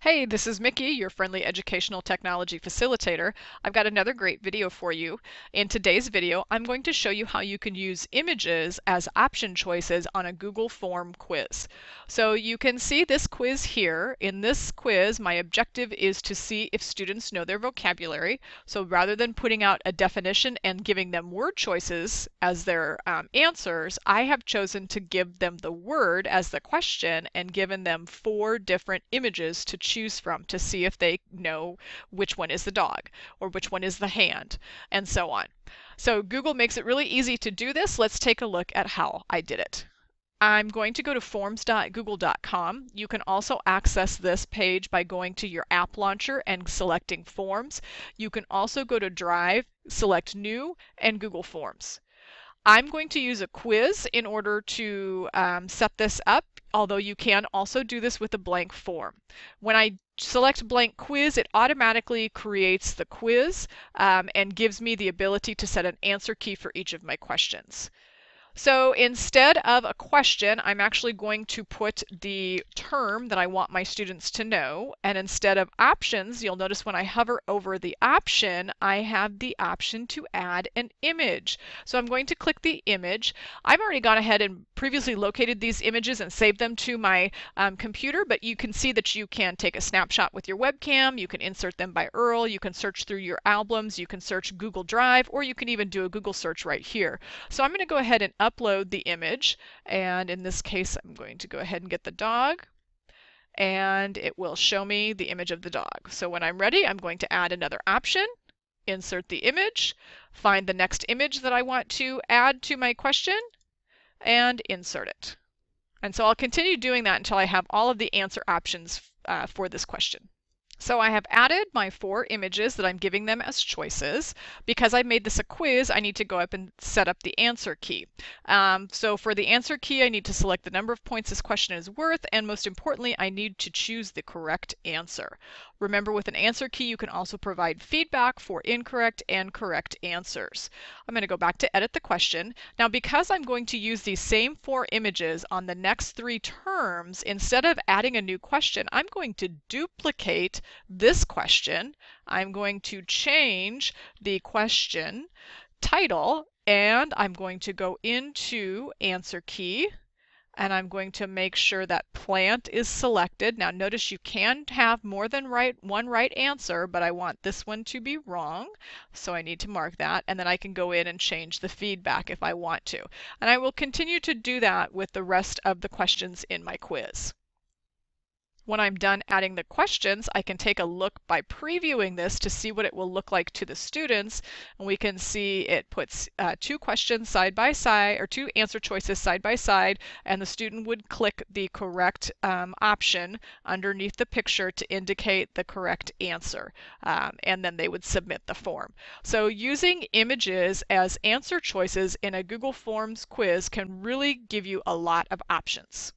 Hey, this is Mickie, your friendly educational technology facilitator. I've got another great video for you. In today's video, I'm going to show you how you can use images as option choices on a Google form quiz. So you can see this quiz here. In this quiz, my objective is to see if students know their vocabulary. So rather than putting out a definition and giving them word choices as their um, answers, I have chosen to give them the word as the question and given them four different images to choose from to see if they know which one is the dog or which one is the hand and so on. So Google makes it really easy to do this. Let's take a look at how I did it. I'm going to go to forms.google.com. You can also access this page by going to your app launcher and selecting Forms. You can also go to Drive, select New, and Google Forms. I'm going to use a quiz in order to um, set this up, although you can also do this with a blank form. When I select blank quiz, it automatically creates the quiz um, and gives me the ability to set an answer key for each of my questions. So instead of a question, I'm actually going to put the term that I want my students to know. And instead of options, you'll notice when I hover over the option, I have the option to add an image. So I'm going to click the image. I've already gone ahead and previously located these images and saved them to my um, computer, but you can see that you can take a snapshot with your webcam, you can insert them by URL, you can search through your albums, you can search Google Drive, or you can even do a Google search right here. So I'm going to go ahead and upload the image. And in this case, I'm going to go ahead and get the dog. And it will show me the image of the dog. So when I'm ready, I'm going to add another option, insert the image, find the next image that I want to add to my question, and insert it. And so I'll continue doing that until I have all of the answer options uh, for this question. So I have added my four images that I'm giving them as choices. Because I made this a quiz, I need to go up and set up the answer key. Um, so for the answer key, I need to select the number of points this question is worth, and most importantly, I need to choose the correct answer. Remember, with an answer key, you can also provide feedback for incorrect and correct answers. I'm going to go back to edit the question. Now, because I'm going to use these same four images on the next three terms, instead of adding a new question, I'm going to duplicate this question. I'm going to change the question title and I'm going to go into answer key and I'm going to make sure that plant is selected. Now notice you can have more than right one right answer, but I want this one to be wrong. So I need to mark that and then I can go in and change the feedback if I want to. And I will continue to do that with the rest of the questions in my quiz. When I'm done adding the questions, I can take a look by previewing this to see what it will look like to the students. And we can see it puts uh, two questions side by side, or two answer choices side by side, and the student would click the correct um, option underneath the picture to indicate the correct answer. Um, and then they would submit the form. So using images as answer choices in a Google Forms quiz can really give you a lot of options.